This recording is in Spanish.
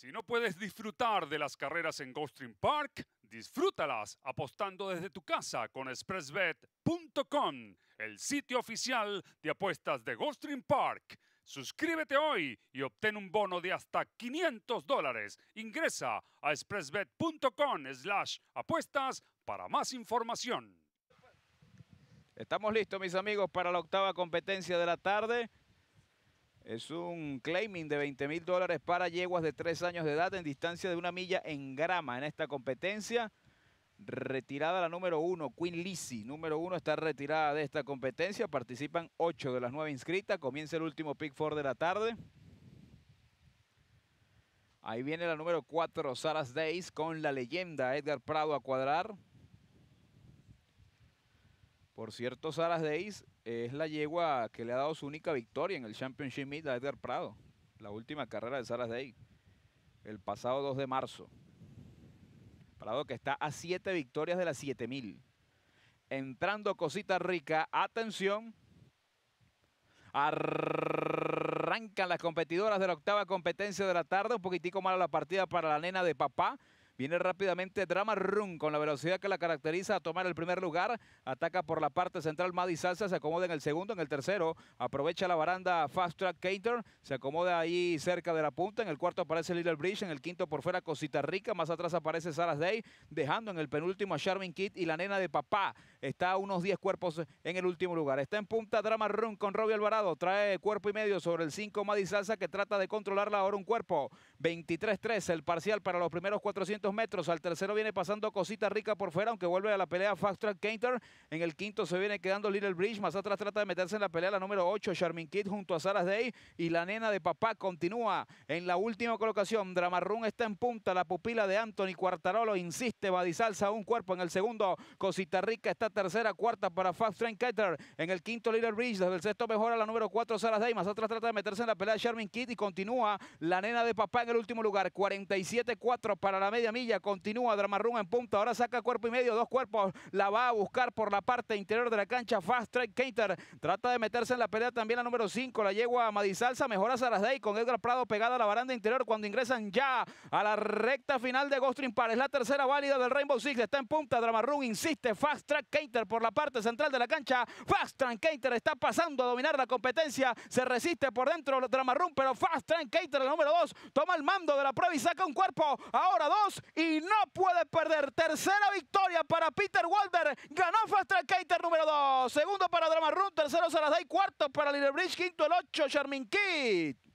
Si no puedes disfrutar de las carreras en Gulfstream Park, disfrútalas apostando desde tu casa con expressbet.com, el sitio oficial de apuestas de Gulfstream Park. Suscríbete hoy y obtén un bono de hasta 500 dólares. Ingresa a expressbet.com slash apuestas para más información. Estamos listos, mis amigos, para la octava competencia de la tarde. Es un claiming de 20 mil dólares para yeguas de 3 años de edad en distancia de una milla en grama en esta competencia. Retirada la número 1, Queen Lizzie. Número 1 está retirada de esta competencia. Participan 8 de las 9 inscritas. Comienza el último pick four de la tarde. Ahí viene la número 4, Saras Days, con la leyenda Edgar Prado a cuadrar. Por cierto, Saras Days es la yegua que le ha dado su única victoria en el Championship Meet a Edgar Prado. La última carrera de Saras Days. El pasado 2 de marzo. Prado que está a 7 victorias de las 7000. Entrando cosita rica. Atención. Arrancan las competidoras de la octava competencia de la tarde. Un poquitico mala la partida para la nena de papá. Viene rápidamente Drama Run con la velocidad que la caracteriza a tomar el primer lugar. Ataca por la parte central Maddy Salsa, se acomoda en el segundo, en el tercero. Aprovecha la baranda Fast Track Cater, se acomoda ahí cerca de la punta. En el cuarto aparece Little Bridge, en el quinto por fuera Cosita Rica. Más atrás aparece Saras Day, dejando en el penúltimo a Charmin Kid y la nena de papá. Está a unos 10 cuerpos en el último lugar. Está en punta Drama Run con Robbie Alvarado. Trae cuerpo y medio sobre el 5 Maddy Salsa que trata de controlarla ahora un cuerpo. 23-3 el parcial para los primeros 400 metros. Al tercero viene pasando Cosita Rica por fuera, aunque vuelve a la pelea Fast Track Cater. En el quinto se viene quedando Little Bridge. Más atrás trata de meterse en la pelea la número 8, Charmin Kid junto a Saras Day. Y la nena de papá continúa en la última colocación. Dramarrun está en punta. La pupila de Anthony Cuartarolo insiste. Badisalza un cuerpo en el segundo. Cosita Rica está tercera, cuarta para Fast Track Cater. En el quinto Little Bridge. Desde el sexto mejora la número 4, Saras Day. Más atrás trata de meterse en la pelea Charmin Kid y continúa la nena de papá en el último lugar. 47-4 para la media milla. Continúa Dramarrun en punta. Ahora saca cuerpo y medio, dos cuerpos. La va a buscar por la parte interior de la cancha. Fast Track Cater. Trata de meterse en la pelea también la número 5. La yegua a Madisalsa. Mejora Sarasday con Edgar Prado pegada a la baranda interior cuando ingresan ya a la recta final de Ghostring Par. Es la tercera válida del Rainbow Six. Está en punta. Dramarrun insiste. Fast Track Cater por la parte central de la cancha. Fast Track Cater está pasando a dominar la competencia. Se resiste por dentro Dramarrun, pero Fast Track Cater, el número 2, toma el mando de la prueba y saca un cuerpo. Ahora dos y no puede perder. Tercera victoria para Peter Walder. Ganó Fast número 2. Segundo para Drama Run. Tercero Sarasday. Cuarto para Little Bridge. Quinto el 8 Charmin Kid.